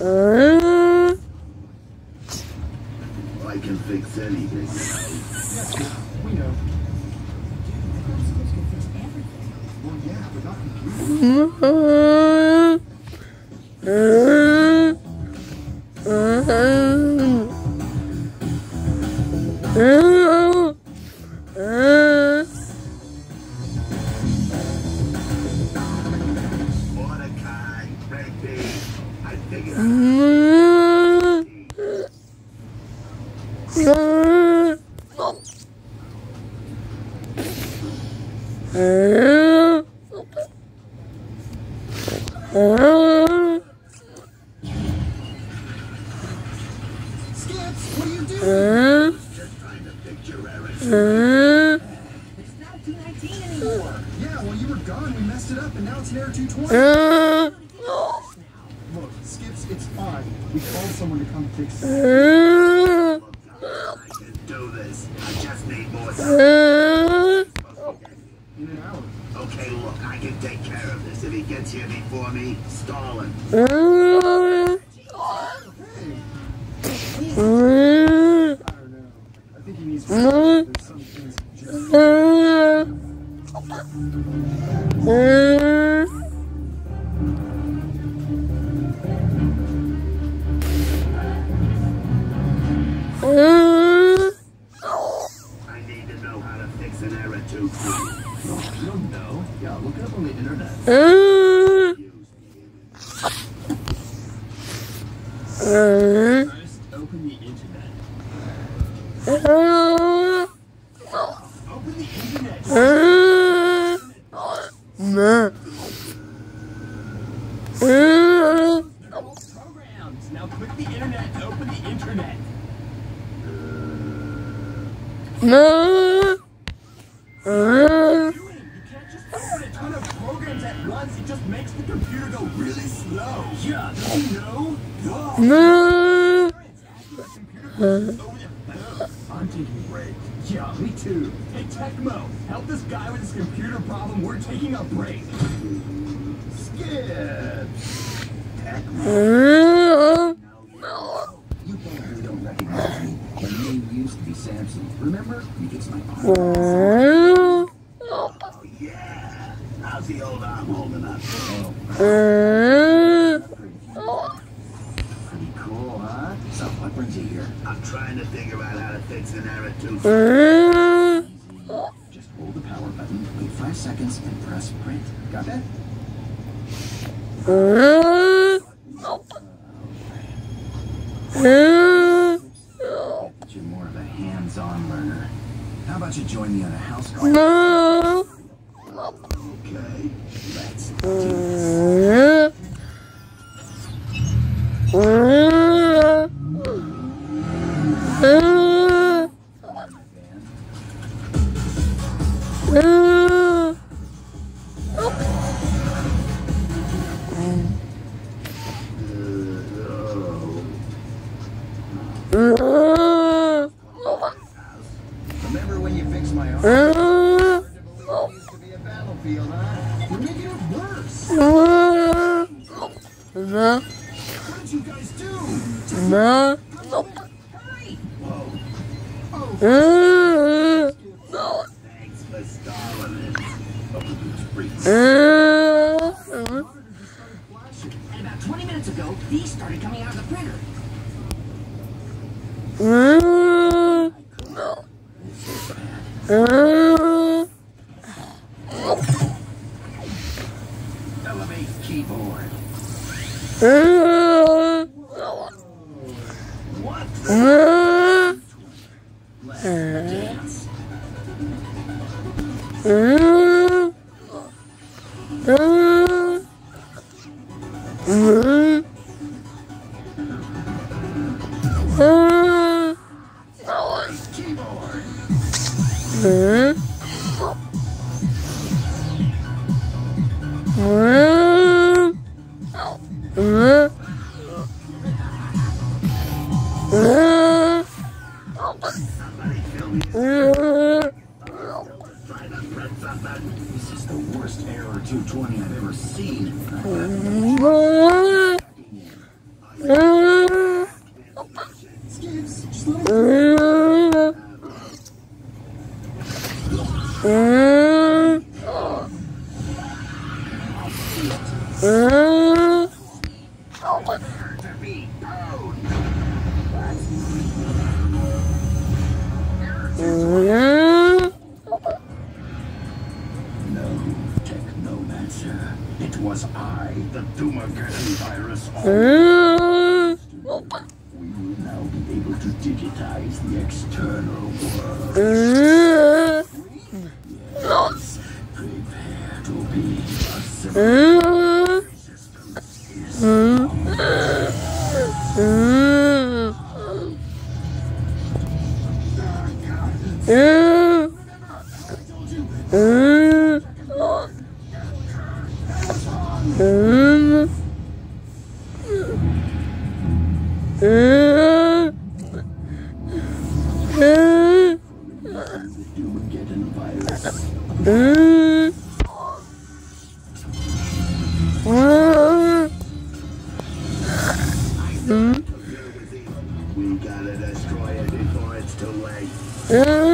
uh, I can fix anything. Yes, we know. Skips can fix everything. Well, yeah, but not Skips, what are you doing? Just trying to fix your. It's not 219 anymore. Yeah, while you were gone, we messed it up, and now it's an Air 220. Look, Skips, it's fine. We called someone to come fix it. I can do this. I just need more Okay, look, I can take care of this. If he gets here before me, Stalin. Uh, I don't know. I. I need to know how to fix an error too. You don't know? Yeah, look it up on the internet. First, open the internet. Open the internet. Programs. Now click the internet open the internet. Doing? Duh. I'm taking a break. Yeah, me too. Hey, Techmo, help this guy with his computer problem. We're taking a break. Skip! You probably don't recognize me. My name used to be Samson. Remember? You fixed my arm. Oh, yeah. How's the old arm holding up? Pretty cool, huh? So, what brings you here? I'm trying to figure out how to fix an error too. Uh. Just hold the power button, wait five seconds, and press print. Got that? But you're more of a hands-on learner. How about you join me on a house call? Uh. Okay, let's do this. Remember when you fixed my arm? Used to be a battlefield, huh? You're making it worse. What did you guys do? Thanks for stalling it. And about 20 minutes ago, these started coming out of the printer. This is the worst error 220 I've ever seen. It was I, the Dumageddon virus. We will now be able to digitize the external world. Yes, prepare to be assimilate. We destroy it before it's too late.